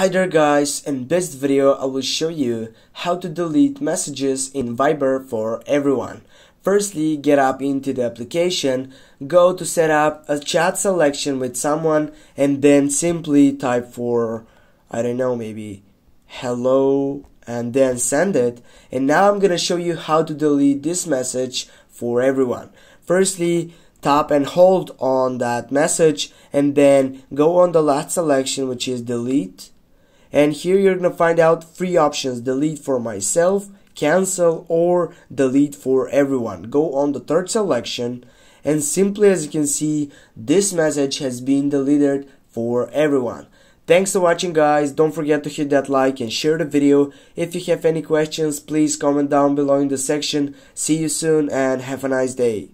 Hi there guys, in this video I will show you how to delete messages in Viber for everyone. Firstly, get up into the application, go to set up a chat selection with someone and then simply type for, I don't know, maybe hello and then send it. And now I'm gonna show you how to delete this message for everyone. Firstly, tap and hold on that message and then go on the last selection which is delete and here you're gonna find out three options delete for myself cancel or delete for everyone go on the third selection and simply as you can see this message has been deleted for everyone Thanks for watching guys, don't forget to hit that like and share the video. If you have any questions, please comment down below in the section. See you soon and have a nice day.